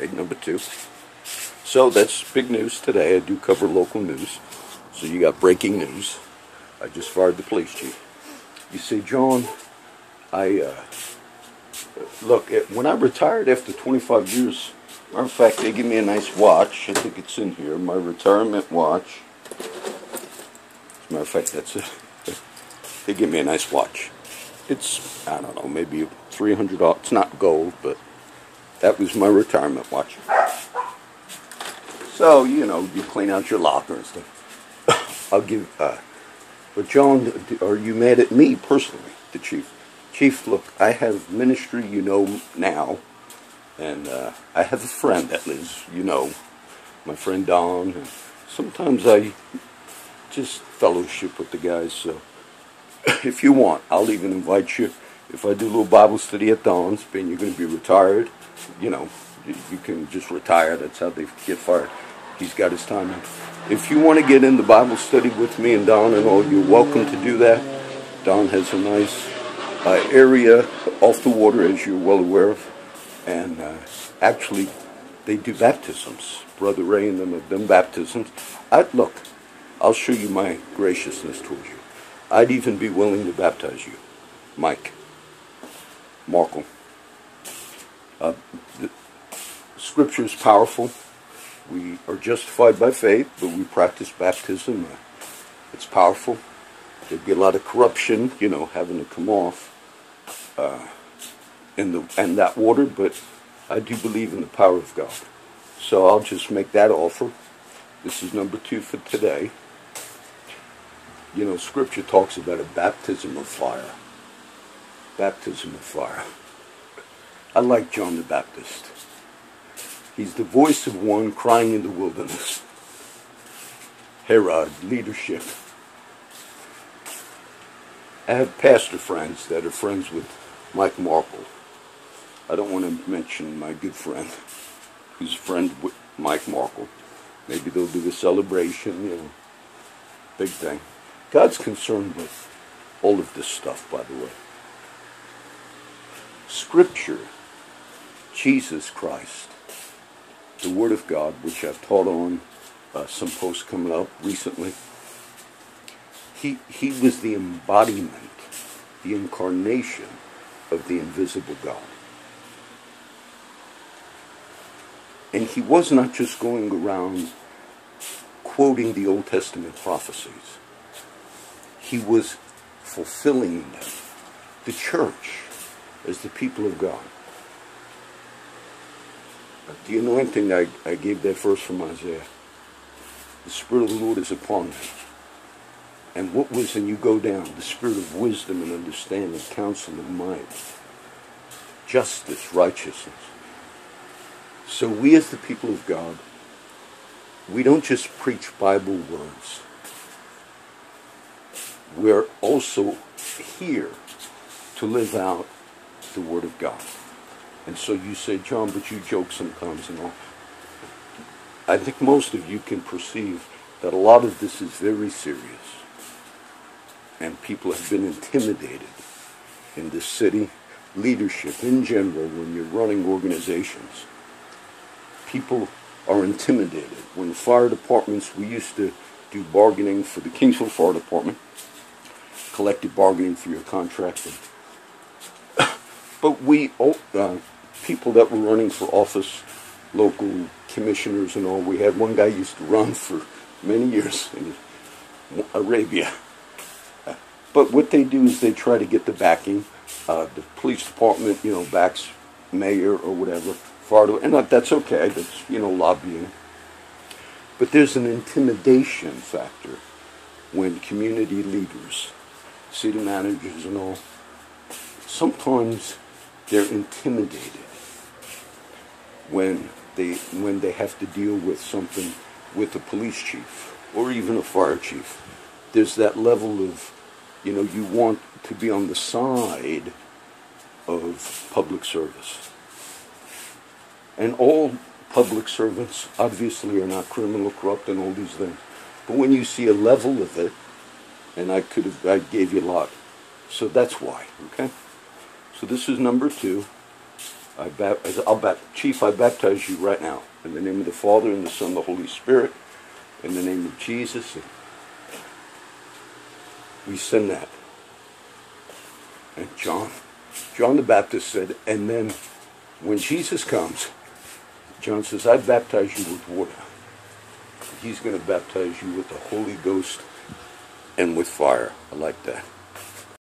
Okay, number two. So that's big news today. I do cover local news. So you got breaking news. I just fired the police chief. You say, John, I uh, look when I retired after 25 years. Matter of fact, they give me a nice watch. I think it's in here. My retirement watch. As a matter of fact, that's it. They give me a nice watch. It's I don't know, maybe 300. It's not gold, but that was my retirement watch. So you know, you clean out your locker and stuff. I'll give. Uh, but John, are you mad at me personally, the chief? Chief, look, I have ministry, you know now, and uh, I have a friend that lives, you know, my friend Don. And sometimes I just fellowship with the guys. So if you want, I'll even invite you. If I do a little Bible study at Don's, being you're going to be retired, you know, you can just retire. That's how they get fired. He's got his time. If you want to get in the Bible study with me and Don and all, you're welcome to do that. Don has a nice uh, area off the water, as you're well aware of. And uh, actually, they do baptisms. Brother Ray and them have done baptisms. I, look, I'll show you my graciousness towards you. I'd even be willing to baptize you, Mike, Markle. Uh, the scripture is powerful. We are justified by faith, but we practice baptism. It's powerful. There'd be a lot of corruption, you know, having to come off uh, in the and that water, but I do believe in the power of God. So I'll just make that offer. This is number two for today. You know, Scripture talks about a baptism of fire. Baptism of fire. I like John the Baptist. He's the voice of one crying in the wilderness. Herod, leadership. I have pastor friends that are friends with Mike Markle. I don't want to mention my good friend, who's a friend with Mike Markle. Maybe they'll do a celebration, you know, big thing. God's concerned with all of this stuff, by the way. Scripture, Jesus Christ, the Word of God, which I've taught on uh, some posts coming up recently he, he was the embodiment, the incarnation of the invisible God. And he was not just going around quoting the Old Testament prophecies. He was fulfilling them. The church as the people of God. The anointing, I, I gave that verse from Isaiah. The Spirit of the Lord is upon me and what was, and you go down, the spirit of wisdom and understanding, counsel and might, justice, righteousness. So we as the people of God, we don't just preach Bible words. We're also here to live out the Word of God. And so you say, John, but you joke sometimes and all. I think most of you can perceive that a lot of this is very serious and people have been intimidated in this city. Leadership in general, when you're running organizations, people are intimidated. When fire departments, we used to do bargaining for the Kingsville Fire Department, collective bargaining for your contract. But we, uh, people that were running for office, local commissioners and all, we had one guy used to run for many years in Arabia. But what they do is they try to get the backing. Uh, the police department, you know, backs mayor or whatever. Fardo, and that's okay. That's you know lobbying. But there's an intimidation factor when community leaders, city managers, and all. Sometimes they're intimidated when they when they have to deal with something with a police chief or even a fire chief. There's that level of you know, you want to be on the side of public service. And all public servants obviously are not criminal, corrupt, and all these things. But when you see a level of it, and I could have, I gave you a lot. So that's why, okay? So this is number two. I bap- I'll bap- Chief, I baptize you right now in the name of the Father and the Son the Holy Spirit, in the name of Jesus. And we send that. And John, John the Baptist said, and then when Jesus comes, John says, I baptize you with water. He's going to baptize you with the Holy Ghost and with fire. I like that.